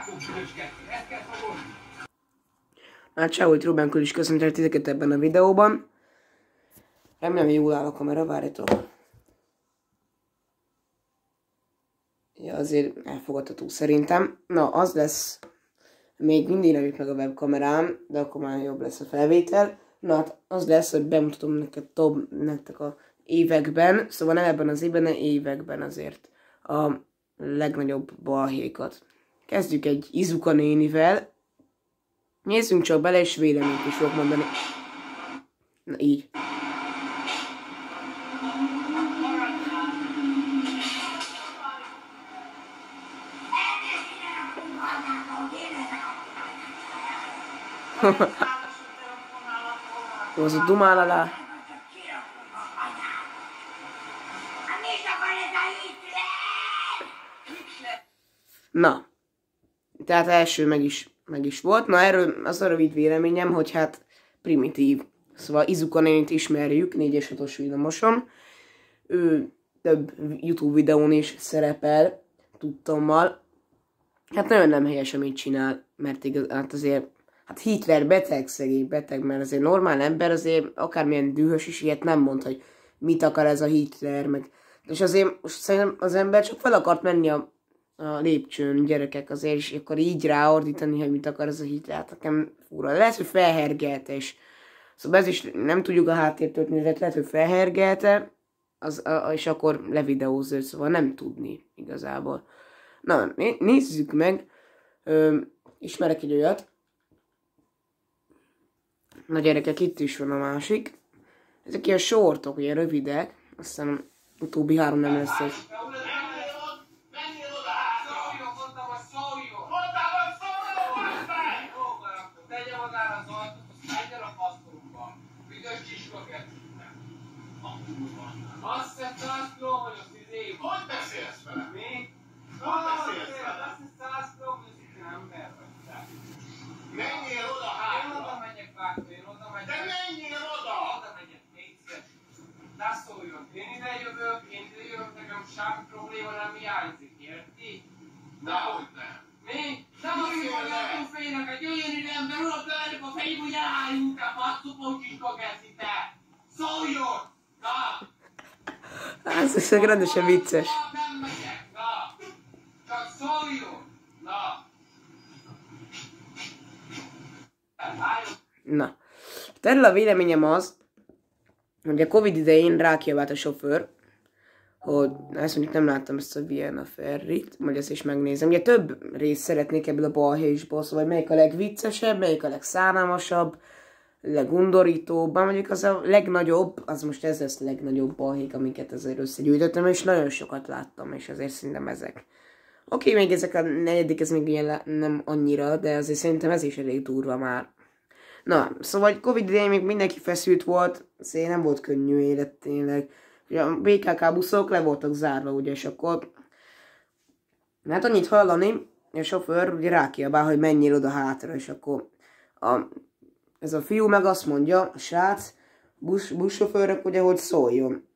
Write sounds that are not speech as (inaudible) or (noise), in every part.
Fogolni. Hát ciao, itt Ruben is köszöntelek titeket ebben a videóban. Remélem, jól áll a kamera, várjatok. Ja, azért elfogadható szerintem. Na, az lesz, még mindig nem jut meg a webkamerám, de akkor már jobb lesz a felvétel. Na, hát az lesz, hogy bemutatom neked top, nektek a években, szóval nem ebben az évben, de években azért a legnagyobb balhékat. Kezdjük egy Izuka nénivel. Nézzünk csak bele, és véleményt is fogok mondani. Na így. (laughs) Az a dumál alá. Na, tehát első meg is, meg is volt. Na erről az a rövid véleményem, hogy hát primitív. Szóval Izuka nénit ismerjük, 4 6-os villamoson. Ő több YouTube videón is szerepel, tudtommal. Hát nagyon nem helyes, amit csinál, mert igaz, hát azért, hát Hitler beteg, szegény beteg, mert azért normál ember azért akármilyen dühös is ilyet nem mond, hogy mit akar ez a Hitler, meg és azért most szerintem az ember csak fel akart menni a, a lépcsőn, gyerekek azért, és akkor így ráordítani, hogy mit akar ez a Hitler, hát nekem fura. Lehet, hogy felhergelte, és szóval ez is nem tudjuk a háttértörténetet, lehet, hogy felhergelte, az, a, és akkor levideózza, szóval nem tudni igazából. Na, né- nézzük meg. Ö, ismerek egy olyat. Na gyerekek, itt is van a másik. Ezek ilyen sortok, ilyen rövidek. Aztán utóbbi három nem lesz ez. Azt vagy az izé. Hogy beszélsz vele? Mi? Hogy beszélsz vele? Azt hiszem, száz kiló vagy az izé, ember vagy te. Menjél oda Én oda megyek, vágó, én oda De megyek. menjél oda! Oda megyek. Ne szóljon, én ide jövök, én ide jövök, nekem semmi probléma nem hiányzik, érti? Dehogy nem. Mi? Nem azt Jöjjön mondja, le! hogy félnek, hogy jöjjön ide, ember urat lelők a fejébe, hogy elálljunk el, passzupó csiska te! Szóljon! Na! Ez, rendesen vicces. Na! Hát erről a véleményem az, hogy a Covid idején rákiabált a sofőr, hogy ezt mondjuk nem láttam ezt a Vienna Ferrit, majd ezt is megnézem. Ugye több részt szeretnék ebből a balhésból, szóval melyik a legviccesebb, melyik a legszánalmasabb, legundorítóbb, mondjuk az a legnagyobb, az most ez lesz a legnagyobb balhék, amiket ezért összegyűjtöttem, és nagyon sokat láttam, és azért szerintem ezek. Oké, okay, még ezek a negyedik, ez még ilyen nem annyira, de azért szerintem ez is elég durva már. Na, szóval Covid idején még mindenki feszült volt, azért nem volt könnyű élet tényleg. Ugye a BKK buszok le voltak zárva, ugye, és akkor... Hát annyit hallani, a sofőr ugye rákiabál, hogy menjél oda hátra, és akkor a, ez a fiú meg azt mondja, a srác, busz, buszsofőrök ugye, hogy szóljon.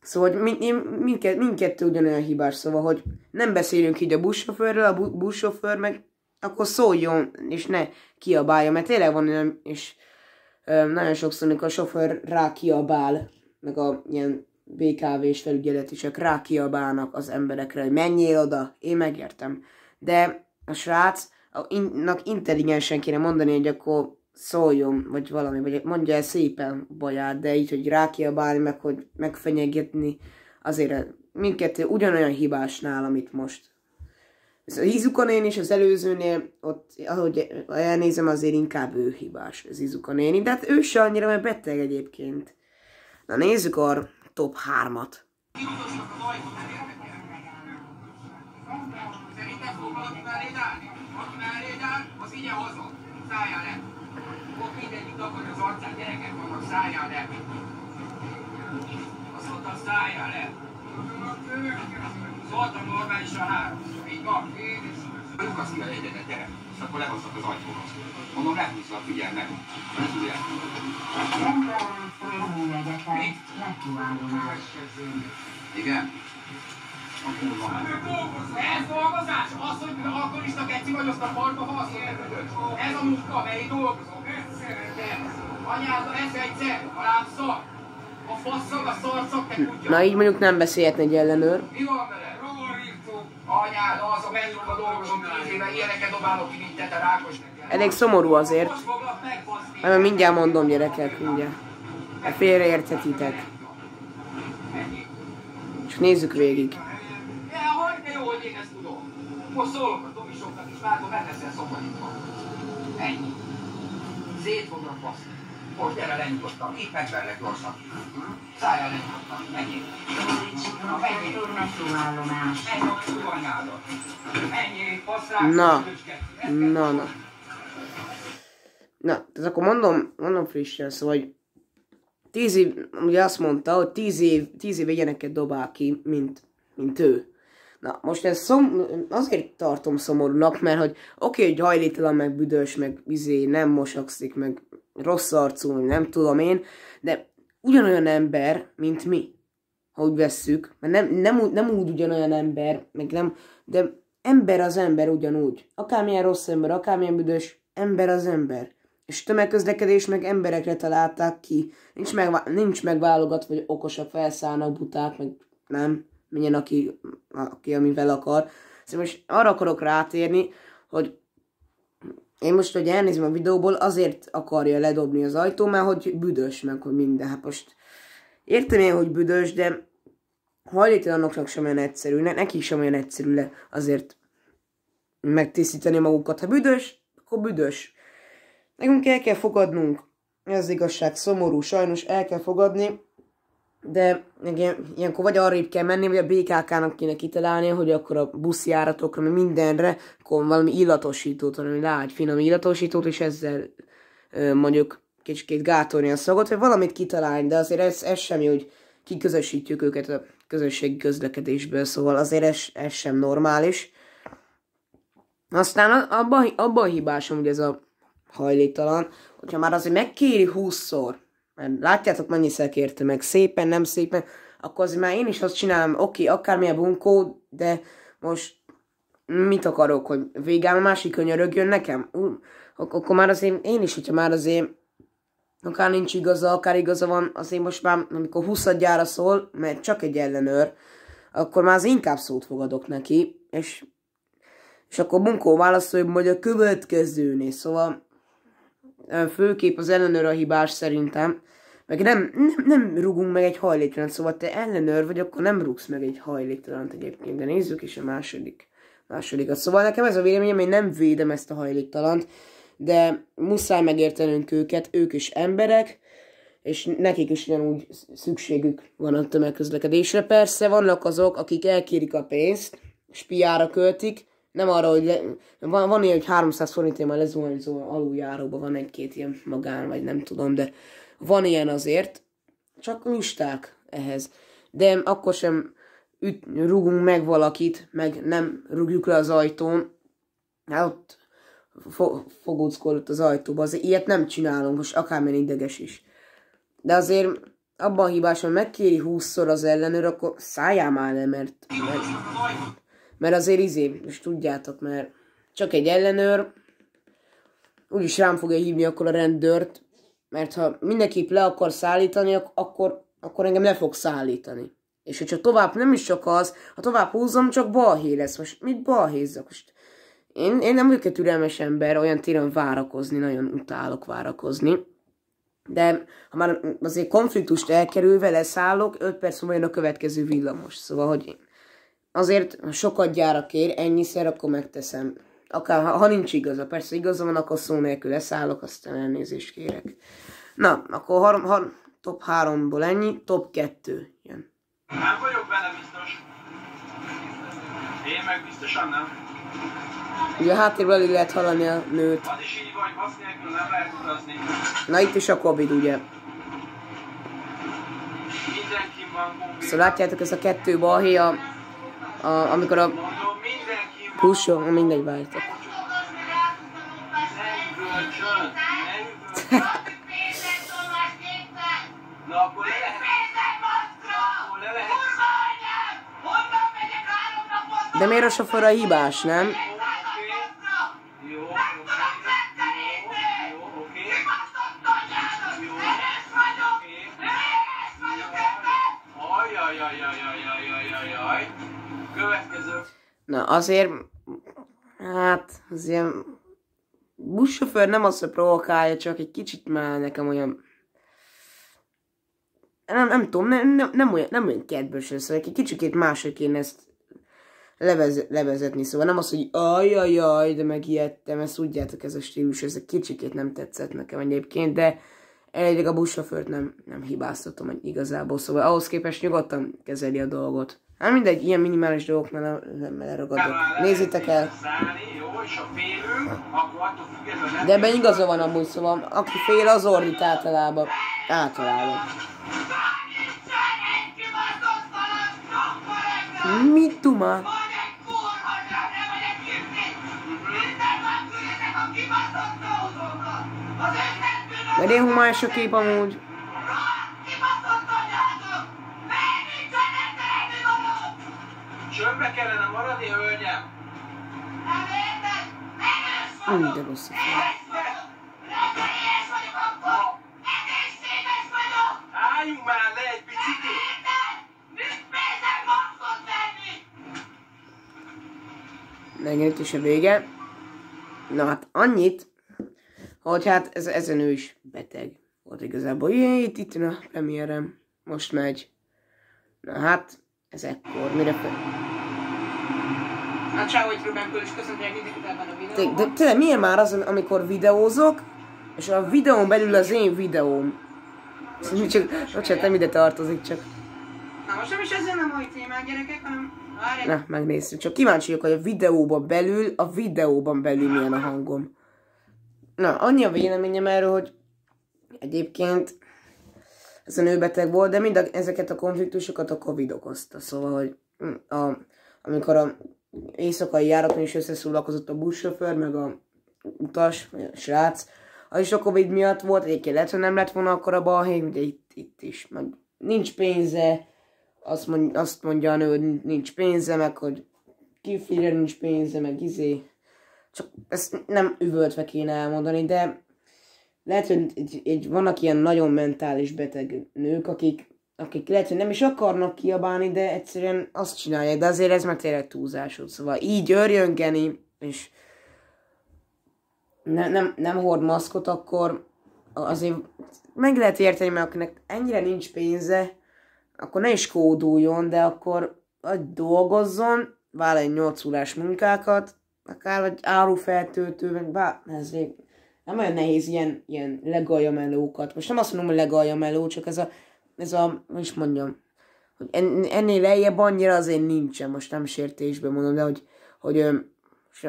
Szóval, hogy mind, mind, mindkettő ugyanolyan hibás, szóval, hogy nem beszélünk így a buszsofőrről, a bu, buszsofőr meg akkor szóljon, és ne kiabálja, mert tényleg van olyan, és ö, nagyon sokszor, amikor a sofőr rá kiabál, meg a ilyen BKV-s felügyeletisek rá kiabálnak az emberekre, hogy menjél oda, én megértem. De a srác, a innak intelligensen kéne mondani, hogy akkor szóljon, vagy valami, vagy mondja el szépen baját, de így, hogy rákiabálni, meg hogy megfenyegetni, azért mindkettő ugyanolyan hibás nálam itt most. Ez a Izuka néni az előzőnél, ott, ahogy elnézem, azért inkább ő hibás, az Izuka néni, de hát ő se annyira, mert beteg egyébként. Na nézzük a top 3-at. Kiutosnak az ajtót, nem érdekel. Szerinted fog valaki melléd állni? Aki melléd áll, az igye haza. Szálljál le. Fog mindenki takarni az arcát, gyerekek vannak, szálljál le. Azt mondtam, szálljál le. Szóltam normálisan három. Így van. Lukasz ki a jegyedet, gyere, és akkor lehoztak az ajtóra. Mondom, meg. Figyelj. Rendelem személyegyeket, meghívállomás. Igen? A. Ez dolgozás? Az, hogy alkoholista geci vagy, azt a parkba faszol Ez a munka, melyik dolgozom. Anyád, ez egyszer, a lábszak, a faszak, a szarszak, te kutya. Na így mondjuk nem beszélhetne egy ellenőr. Mi van vele? Anyád, az a mennyúba dolgozom tíz éve, ilyeneket dobálok ki, mint te, te rákos. Elég szomorú azért. Mert mindjárt mondom gyerekek, mindjárt. Félreérthetitek. Csak nézzük végig. Ja, hogy de jó, hogy én ezt tudom. Most szólok a Tomisoknak is, vágom, meg leszel szokatítva. Ennyi. Szét fognak baszni. Most gyere lenyugodtam, itt megverlek gyorsan. Szállja lenyugodtam, ennyi. Na, ennyi. Metróállomás. Ennyi a kurvanyádat. Ennyi, passz rá. Na. Na, na. Na, tehát akkor mondom, mondom frissen, szóval, hogy tíz év, ugye azt mondta, hogy tíz év, tíz év ilyeneket dobál ki, mint, mint ő. Na, most ez szom, azért tartom szomorúnak, mert hogy oké, okay, hogy hajléktalan, meg büdös, meg izé, nem mosakszik, meg rossz arcú, meg nem tudom én, de ugyanolyan ember, mint mi, ha úgy vesszük, mert nem, nem, nem úgy ugyanolyan ember, meg nem, de ember az ember ugyanúgy. Akármilyen rossz ember, akármilyen büdös, ember az ember. És tömegközlekedés meg emberekre találták ki. Nincs, megvá- nincs megválogatva, hogy okosak felszállnak, buták, meg nem. Menjen, aki, aki amivel akar. Szóval most arra akarok rátérni, hogy én most, hogy elnézem a videóból, azért akarja ledobni az ajtó, mert hogy büdös, meg hogy minden. Hát most értem én, hogy büdös, de hajléktalanoknak sem olyan egyszerű, ne, nekik sem olyan egyszerű le azért megtisztítani magukat. Ha büdös, akkor büdös. Nekünk el kell fogadnunk. Ez az igazság szomorú, sajnos el kell fogadni, de igen, ilyenkor vagy arrébb kell menni, vagy a BKK-nak kéne kitalálni, hogy akkor a buszjáratokra, meg mindenre, akkor valami illatosítót, valami lágy, finom illatosítót, és ezzel ö, mondjuk kicsit gátolni a szagot, vagy valamit kitalálni, de azért ez, ez sem jó, hogy kiközösítjük őket a közösségi közlekedésből, szóval azért ez, ez sem normális. Aztán a- abban, abban hibásom, ugye ez a hajléktalan, hogyha már azért megkéri 20-szor, mert látjátok mennyiszer kérte meg, szépen, nem szépen, akkor azért már én is azt csinálom, oké, akármilyen bunkó, de most mit akarok, hogy végán a másik könyörögjön nekem? Uh, ak- akkor már azért én is, hogyha már azért akár nincs igaza, akár igaza van, azért most már, amikor 20 gyára szól, mert csak egy ellenőr, akkor már az inkább szót fogadok neki, és, és akkor Bunkó válaszol, hogy majd a következőnél, szóval főképp az ellenőr a hibás szerintem, meg nem, nem, nem rugunk meg egy hajléktalant, szóval te ellenőr vagy, akkor nem rugsz meg egy hajléktalant egyébként, de nézzük is a második, másodikat. Szóval nekem ez a véleményem, én nem védem ezt a hajléktalant, de muszáj megértenünk őket, ők is emberek, és nekik is ugyanúgy szükségük van a tömegközlekedésre. Persze vannak azok, akik elkérik a pénzt, és piára költik, nem arra, hogy le, van, van ilyen, hogy 300 forintért már lezuhanyzó aluljáróban van egy-két ilyen magán, vagy nem tudom, de van ilyen azért, csak lusták ehhez. De akkor sem üt, rugunk meg valakit, meg nem rugjuk le az ajtón, hát ott fo- fogóckodott az ajtóba, azért ilyet nem csinálunk, most akármilyen ideges is. De azért abban a hibáson megkéri 20-szor az ellenőr, akkor szálljál már le, mert, mert, mert azért izé, és tudjátok, mert csak egy ellenőr, úgyis rám fogja hívni akkor a rendőrt, mert ha mindenképp le akar szállítani, ak- akkor, akkor engem le fog szállítani. És hogyha tovább nem is csak az, ha tovább húzom, csak balhé lesz. Most mit balhézzak? Most én, én nem vagyok egy türelmes ember, olyan téren várakozni, nagyon utálok várakozni. De ha már azért konfliktust elkerülve leszállok, 5 perc múlva jön a következő villamos. Szóval, hogy én azért sokat gyára kér, ennyiszer, akkor megteszem. Akár, ha, ha nincs igaza, persze igaza van, akkor szó nélkül leszállok, aztán elnézést kérek. Na, akkor har, har, top 3-ból ennyi, top 2 jön. Nem vagyok benne biztos. Én meg biztosan nem. Ugye a háttérben elég lehet hallani a nőt. Az is így vagy, basz nélkül nem lehet utazni. Na itt is a Covid, ugye. Mindenki van mobil. Szóval látjátok, ez a kettő balhé, a, a, amikor a pushom, mindegy várjátok. De miért a sofőr a hibás, nem? Na azért, hát, az ilyen buszsofőr nem azt, hogy provokálja, csak egy kicsit már nekem olyan, nem, nem tudom, nem, nem, nem olyan, nem olyan kedves össze, egy kicsikét máshogy kéne ezt levez, levezetni, szóval nem az, hogy ajajaj, de megijedtem, ezt tudjátok, ez a stílus, ez egy kicsikét nem tetszett nekem egyébként, de elég a buszsofőrt nem, nem hibáztatom hogy igazából, szóval ahhoz képest nyugodtan kezeli a dolgot. Hát mindegy, ilyen minimális dolgoknál nem leragadok. Nézzétek el! De ebben igaza van amúgy, szóval aki fél, az ordít általában. Általában. Mit tuma? Mert én homályos a kép amúgy. Csömbbe kellene maradni, hölgyem. Úgy, de rossz. Álljunk már le egy picit. Itt is a vége. Na hát annyit, hogy hát ez, ez a nő is beteg volt igazából. Jé, itt, itt a premierem. Most megy. Na hát, ez ekkor, mire fel... Hát ciao, hogy Rubenkől is köszönjük mindig ebben a videóban. De tényleg milyen már az, amikor videózok, és a videón belül az én videóm. Szóval csak, bocsánat, nem ide tartozik, csak... Na most nem is ez jön a mai témák, gyerekek, hanem várj Na, megnézzük. Csak kíváncsi vagyok, hogy a videóban belül, a videóban belül milyen a hangom. Na, annyi a véleményem erről, hogy egyébként ez a nő beteg volt, de mind a, ezeket a konfliktusokat a Covid okozta. Szóval, hogy mm, a, amikor a éjszakai járaton is összeszólalkozott a buszsofőr, meg a utas, a srác, az is a Covid miatt volt, egyébként lehet, hogy nem lett volna akkor a balhé, ugye itt, itt is, meg nincs pénze, azt, mond, azt mondja a nő, hogy nincs pénze, meg hogy kifire nincs pénze, meg izé. Csak ezt nem üvöltve kéne elmondani, de lehet, hogy egy, egy, vannak ilyen nagyon mentális beteg nők, akik, akik lehet, hogy nem is akarnak kiabálni, de egyszerűen azt csinálják, de azért ez már tényleg túlzásod. Szóval így örjöngeni, és ne, nem, nem hord maszkot, akkor azért meg lehet érteni, mert akinek ennyire nincs pénze, akkor ne is kóduljon, de akkor vagy dolgozzon, vállaljon 8 órás munkákat, akár vagy árufeltöltő, meg bár, ez nem olyan nehéz ilyen, ilyen legalja melókat. Most nem azt mondom, hogy legalja meló, csak ez a, ez a, hogy is mondjam, hogy en, ennél lejjebb annyira azért nincsen, most nem sértésben mondom, de hogy, hogy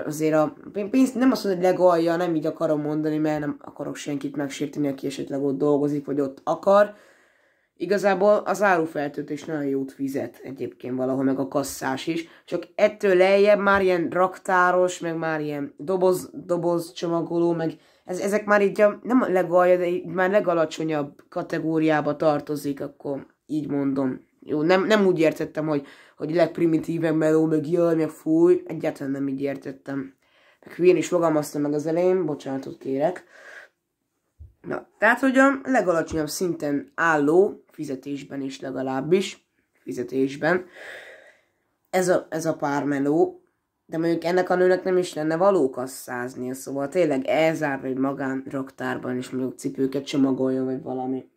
azért a pénzt nem azt mondom, hogy legalja, nem így akarom mondani, mert nem akarok senkit megsérteni, aki esetleg ott dolgozik, vagy ott akar. Igazából az árufeltöltés nagyon jót fizet egyébként valahol, meg a kasszás is. Csak ettől lejjebb már ilyen raktáros, meg már ilyen doboz, doboz csomagoló, meg ez, ezek már így a, nem a legalja, de így már legalacsonyabb kategóriába tartozik, akkor így mondom. Jó, nem, nem úgy értettem, hogy, hogy legprimitívebb meló, meg jaj, meg fúj, egyáltalán nem így értettem. Meg hülyén is fogalmaztam meg az elején, bocsánatot kérek. Na, tehát, hogy a legalacsonyabb szinten álló, fizetésben is legalábbis, fizetésben, ez a, ez a pár meló, de mondjuk ennek a nőnek nem is lenne való kasszáznia, szóval tényleg elzárva egy magán raktárban is mondjuk cipőket csomagoljon, vagy valami.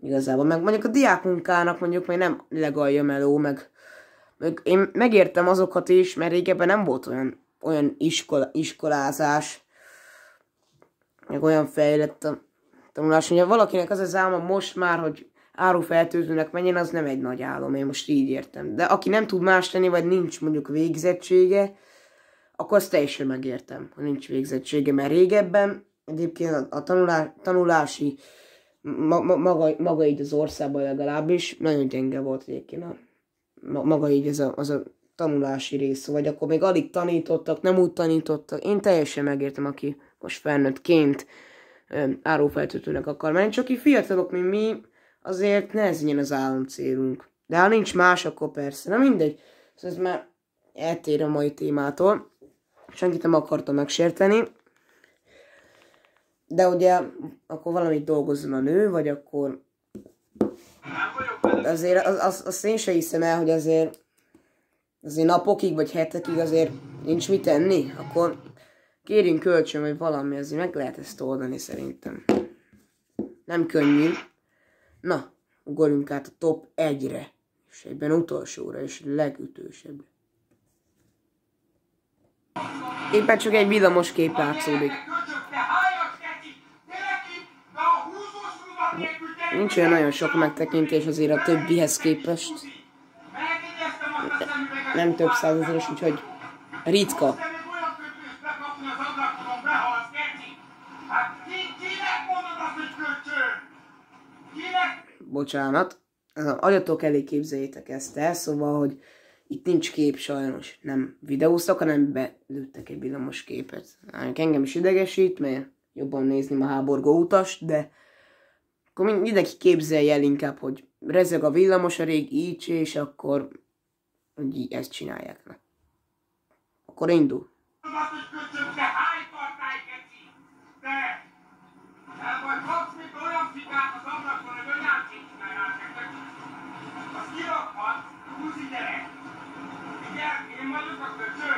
Igazából, meg mondjuk a diákmunkának mondjuk még nem legalja meló, meg, meg én megértem azokat is, mert régebben nem volt olyan, olyan iskola, iskolázás, meg olyan fejlett a tanulás. Ugye valakinek az az álma most már, hogy árufeltöltőnek menjen, az nem egy nagy álom, én most így értem. De aki nem tud más tenni, vagy nincs mondjuk végzettsége, akkor azt teljesen megértem, hogy nincs végzettsége, mert régebben egyébként a, a tanulá, tanulási ma, ma, maga, maga így az országban legalábbis nagyon gyenge volt egyébként a, ma, maga így ez a, az a tanulási rész, vagy akkor még alig tanítottak, nem úgy tanítottak. Én teljesen megértem, aki most felnőttként ö, árófeltöltőnek akar menni, csak így fiatalok, mint mi, azért nehezényen az állam célunk. De ha nincs más, akkor persze. Na mindegy. Szóval ez már eltér a mai témától. Senkit nem akartam megsérteni. De ugye, akkor valamit dolgozzon a nő, vagy akkor azért az, az, azt én se hiszem el, hogy azért azért napokig vagy hetekig azért nincs mit tenni, akkor kérjünk kölcsön, vagy valami, azért meg lehet ezt oldani szerintem. Nem könnyű. Na, ugorjunk át a top 1-re, és egyben utolsóra, és legütősebb. Éppen csak egy villamos kép látszódik. Nincs olyan nagyon sok megtekintés azért a többihez képest. Nem több százezeres, úgyhogy ritka. Bocsánat. Agyatok elé képzeljétek ezt el, szóval, hogy itt nincs kép sajnos. Nem videóztak, hanem belőttek egy villamos képet. Engem is idegesít, mert jobban nézni a háborgó utast, de akkor mind- mindenki képzelje el inkább, hogy rezeg a villamos a rég így, és akkor hogy ezt csinálják le. Akkor indul. música. Y ya, y en varios aspectos.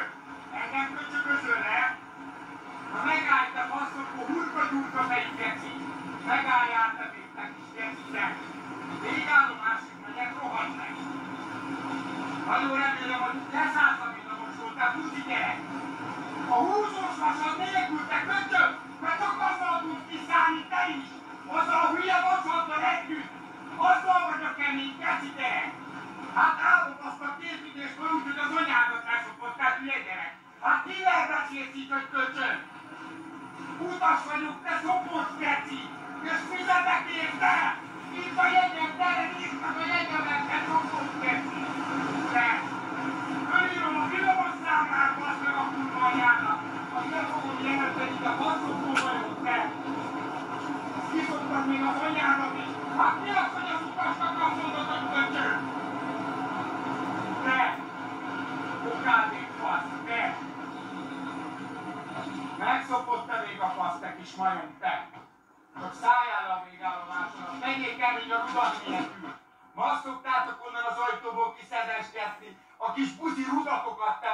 Utas vagyok, te szopos geci! És fizetek érte! Itt a jegyem, gyere, nézd meg a jegyemet, te szopos geci! Te! Fölírom a villamos számlába, azt meg a kurva anyának! Azt nem fogom jelenteni, de basszokó vagyok, te! Azt kiszoktad még az anyának is! Hát mi az, hogy az utasnak azt kis majom, te! Csak szálljál a végállomásra, menjél kemény a rudat nélkül! Ma azt szoktátok onnan az ajtóból kiszedesgetni a kis buzi rudatokat, te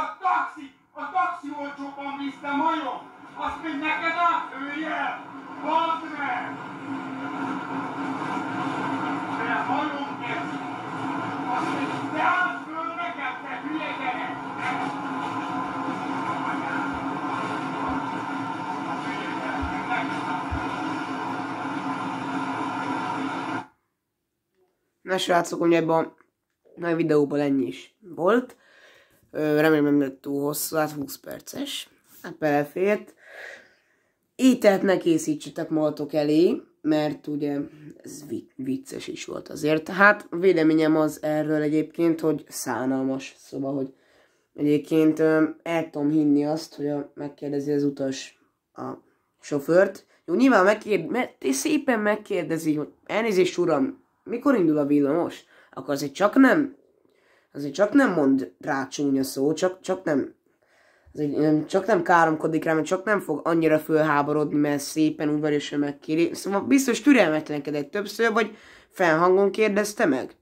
a taxi, a taxi olcsóban viszte majom, azt még neked átfője, basz meg! Te majom keci! Azt még te átföl nekem, te hülye gyerek! Na srácok, ugye ebben a videóban ennyi is volt. Remélem nem lett túl hosszú, hát 20 perces. Hát belefért. Ételt ne készítsetek magatok elé, mert ugye ez vi- vicces is volt azért. Hát véleményem az erről egyébként, hogy szánalmas. Szóval, hogy egyébként el tudom hinni azt, hogy a, megkérdezi az utas a sofőrt. Jó, nyilván megkérd, mert szépen megkérdezi, hogy elnézést uram, mikor indul a villamos? Akkor azért csak nem, azért csak nem mond rá csúnya szó, csak, csak nem, azért nem- csak nem káromkodik rá, mert csak nem fog annyira fölháborodni, mert szépen udvariasan megkéri. Szóval biztos türelmetlenkedett többször, vagy felhangon kérdezte meg.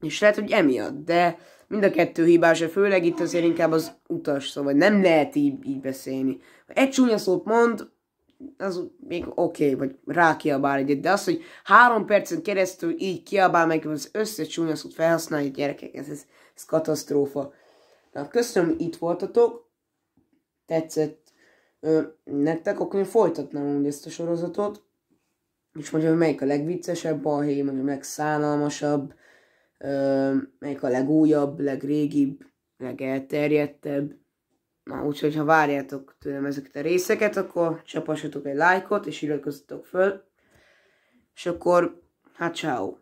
És lehet, hogy emiatt, de mind a kettő hibás, főleg itt azért inkább az utas szó, vagy nem lehet így, így beszélni. Egy csúnya szót mond, az még oké, okay, vagy rákiabál egyet, de az, hogy három percen keresztül így kiabál meg, az összes csúnya szót felhasználja, gyerekek, ez, ez, ez katasztrófa. Na, köszönöm, itt voltatok, tetszett ö, nektek, akkor én folytatnám úgy ezt a sorozatot, és mondjam, melyik a legviccesebb balhé, mondjam, legszánalmasabb, ö, melyik a legújabb, legrégibb, legelterjedtebb. Na, úgyhogy ha várjátok tőlem ezeket a részeket, akkor csapassatok egy lájkot, és iratkozzatok föl, és akkor, hát ciao.